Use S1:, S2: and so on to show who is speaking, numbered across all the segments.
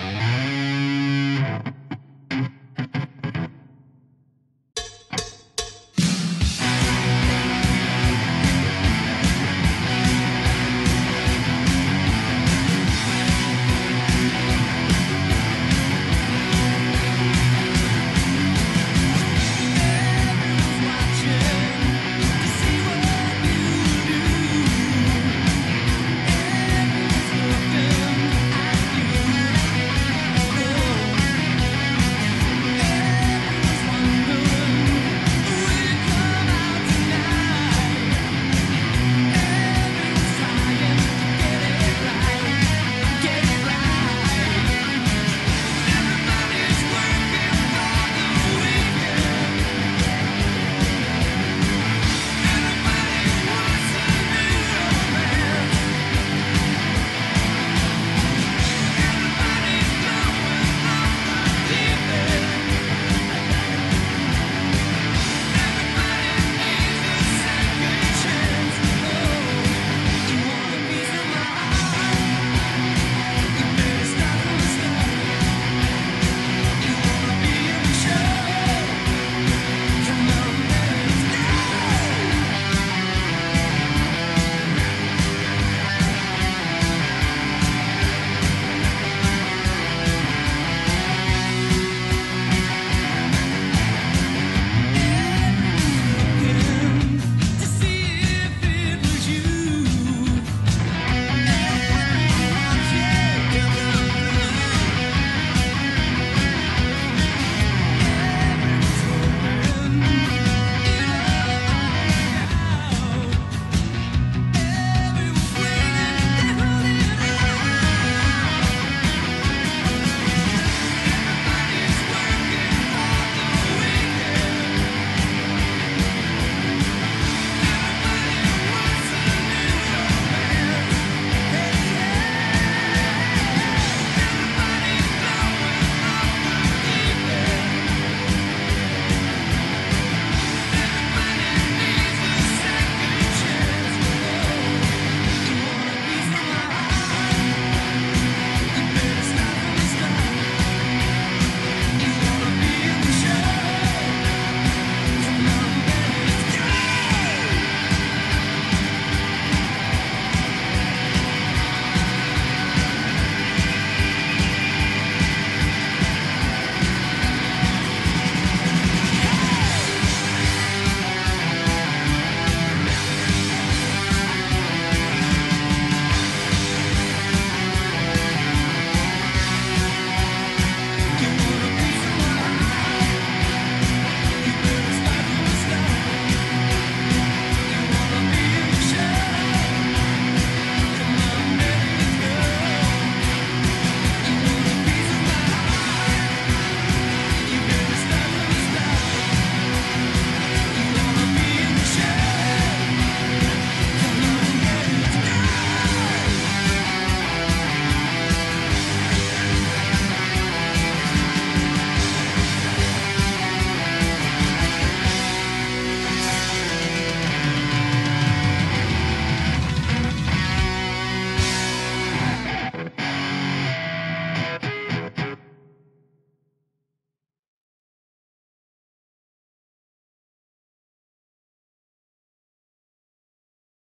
S1: Bye.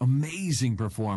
S1: Amazing performance.